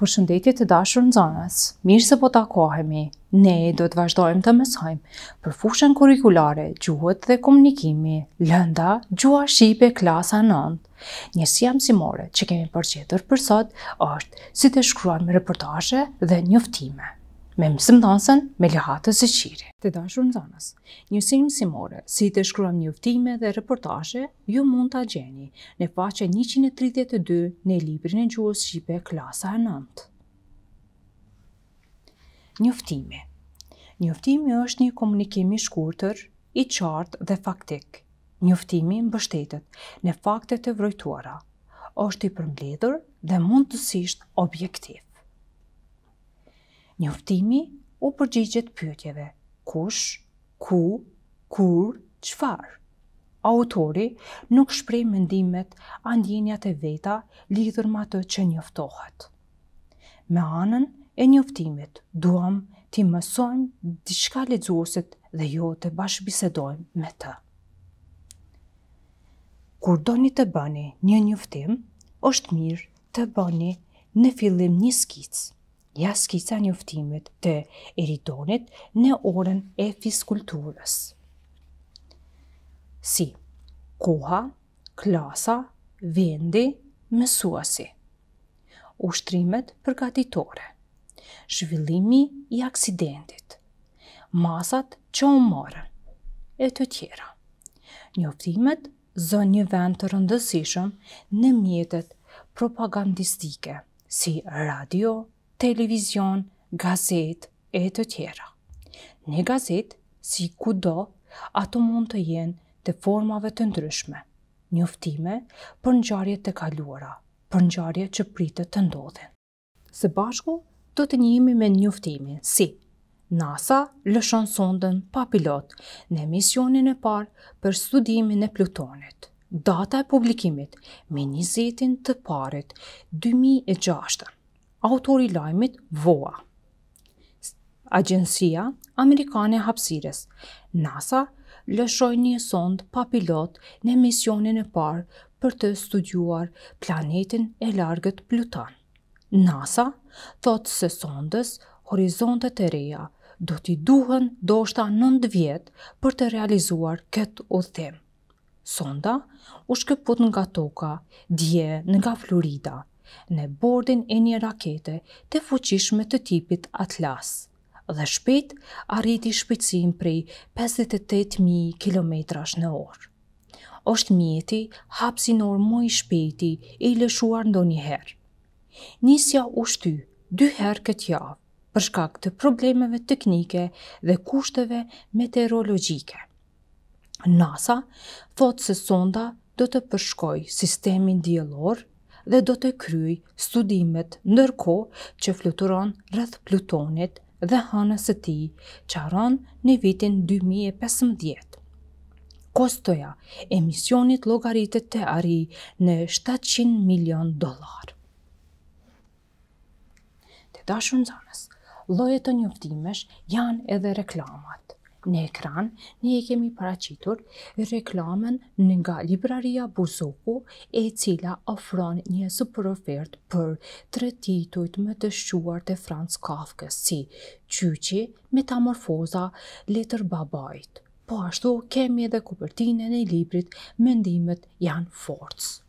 Përshëndetje të dashur nxënës, mirë se po takohemi. Ne do të vazhdojmë të mësojmë për fushën kurrikulare Gjuhët dhe Komunikimi, lënda Gjuha Shqipe klasa 9. Njësia mësimore që kemi përzgjedhur për sot është si të shkruajmë reportazhe dhe njoftime me mësimdhënësen Melihate Zeqiri. Të dashur nxënës, njësinë mësimore si të shkruajmë njoftime dhe reportazhe Ju mund ta gjeni në faqen njëqind e tridhjetë e dy në librin e gjuhës shqipe klasa e nëntë. Njoftimi Njoftimi është një komunikim i shkurtër, i qartë dhe faktik. Njoftimi mbështetet në faktet e vrojtuara, është i përmbledhur dhe mundësisht objektiv. Njoftimi u përgjigjet pyetjeve kush, Ku, kur, çfarë? Autori nuk shpreh mendimet a ndjenjat e veta lidhur me atë që njoftohet. Me anën e njoftimit duam t'i mësojmë diçka lexuesit dhe jo të bashkëbisedojmë me të. Kur doni të bëni një njoftim, është mirë të bëni në fillim një skicë, Ja skica e njoftimit të Eridonit në orën e fiskulturës. Si, koha, klasa, vendi, mësuesi. Ushtrimet përgatitore. Zhvillimi i aksidentit. Masat që u morën. E të tjera. Njoftimet zënë një vend të rëndësishëm në mjetet propagandistike si radio, televizion, gazetë e të tjera. Në gazetë, si kudo, ato mund të jenë të formave të ndryshme, njoftime për ngjarje të kaluara, për ngjarje që pritet të ndodhin. Së bashku do të njihemi me njoftimin si NASA lëshon sondën pa pilot në misionin e parë për studimin e Plutonit. Data e publikimit më njëzetin të parit 2006. Autori i lajmit VOA. Agjencia Amerikane e Hapësirës, NASA, lëshoi një sondë pa pilot në misionin e parë për të studiuar planetin e largët Pluton. NASA thotë se sondës Horizontet e Reja do t'i duhen ndoshta 9 vjet për të realizuar këtë udhëtim. Sonda u shkëput nga toka dje nga Florida në bordin e një rakete të fuqishme të tipit Atlas dhe shpejt arriti shpejtësinë prej 58 mijë kilometrash në orë. është mjeti hapësinor më i shpejti i lëshuar ndonjëherë. Nisja u shty dy herë këtë javë për shkak të problemeve teknike dhe kushteve meteorologjike. NASA thotë se sonda do të përshkojë sistemin diellor dhe do të kryejë studimet ndërkohë që fluturon rreth Plutonit dhe hënës së tij, Qaron në vitin 2015. Kostoja e misionit llogaritet të arrijë në 700 milionë dollarë. Të dashur nxënës, lloje të njoftimesh janë edhe reklamat. Në ekran ne e kemi paraqitur reklamën nga libraria Buzuku, e cila ofron një superofertë për tre titujt më të shquar të Franz Kafkës si Qyqi, Metamorfoza, Letër babait. Po ashtu kemi edhe kopertinën e librit Mendimet janë forcë.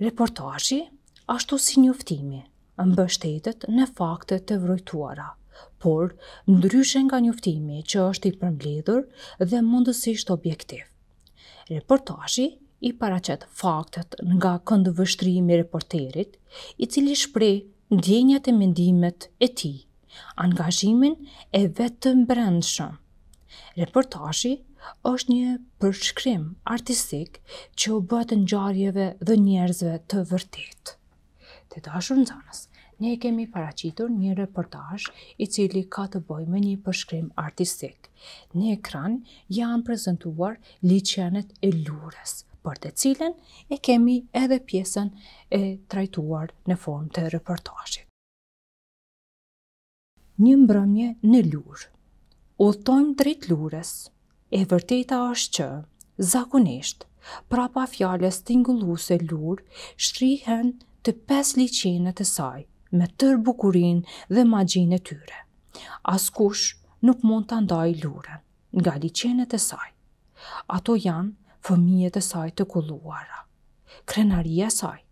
Reportazhi, ashtu si njoftimi, mbështetet në fakte të vrojtuara, por ndryshe nga njoftimi që është i përmbledhur dhe mundësisht objektiv. Reportazhi i paraqet faktet nga këndvështrimi i reporterit, i cili shpreh ndjenjat e mendimet e tij angazhimin e vet të brendshëm. Reportazhi është një përshkrim artistik që u bëhet ngjarjeve dhe njerëzve të vërtetë. Të dashur nxënës, ne kemi paraqitur një reportazh i cili ka të bëjë me një përshkrim artistik. Në ekran janë prezentuar liqenet e Lurës, për të cilën e kemi edhe pjesën e trajtuar në formë të reportazhit. Një mbrëmje në Lurë. Udhëtojmë drejt Lurës. E vërteta është që, zakonisht, prapa fjalës tingëlluese Lurë shtrihen të pesë liqenet e saj me tërë bukurinë dhe magjinë e tyre. Askush nuk mund ta ndajë Lurën nga liqenet e saj. Ato janë fëmijët e saj të kulluara, krenaria e saj,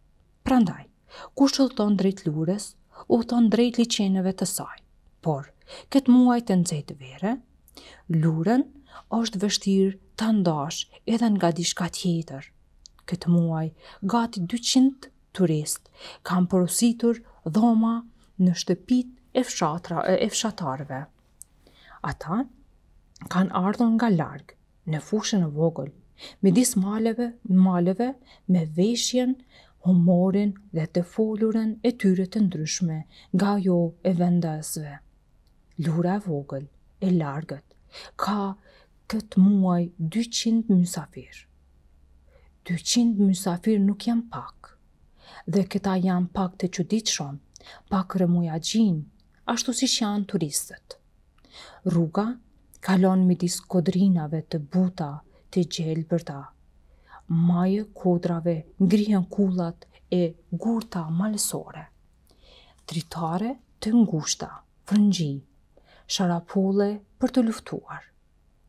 Prandaj, kush udhëton drejt Lurës, udhëton drejt liqeneve të saj. Por, këtë muaj të nxehtë vere, Lurën është vështirë ta ndash edhe nga diçka tjetër. Këtë muaj, gati 200 turistë kanë porositur dhoma në shtëpitë e fsha fshatarëve. Ata kanë ardhur nga larg, në fushën e vogël, midis maleve, maleve me veshjen, humorin dhe të folurën e tyre të ndryshme nga ajo e vendasve. Lura e vogël, e largët, ka këtë muaj 200 mysafir. 200 mysafirë nuk janë pak, dhe këta janë pak të çuditshëm, pak rrëmujaxhinj, ashtu siç janë turistët. Rruga kalon midis kodrinave të buta të gjelbërta. Majë kodrave ngrihen kullat e gurta malësore. Dritare të ngushta, frëngjí, sharapolle për të luftuar.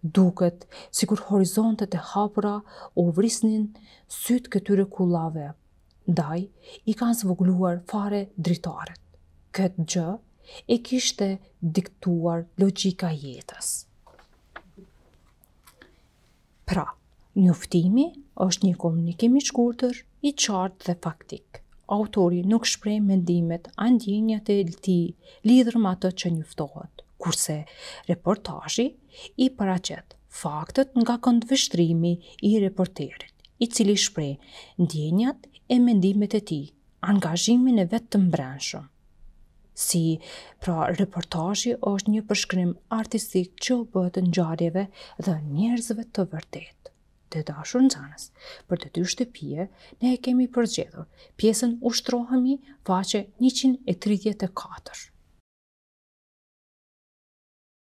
Duket sikur horizontet e hapura u vrisnin sytë këtyre kullave Ndaj, i kanë zvogëluar fare dritaret. Këtë gjë e kishte diktuar logjika e jetës. Pra, njoftimi është një komunikim i shkurtër, i qartë dhe faktik. Autori nuk shpreh mendimet a ndjenjat e tij lidhur me atë që njoftohet, kurse reportazhi i paraqet Faktet nga këndvështrimi i reporterit, i cili shpreh ndjenjat e mendimet e tij, angazhimin e vet të mbrendshëm. Si, pra, reportazhi është një përshkrim artistik që u bëhet ngjarjeve dhe njerëzve të vërtetë. Të dashur nxënës, për detyrë shtëpie, ne e kemi përzgjedhur pjesën Ushtrohemi, faqe 134.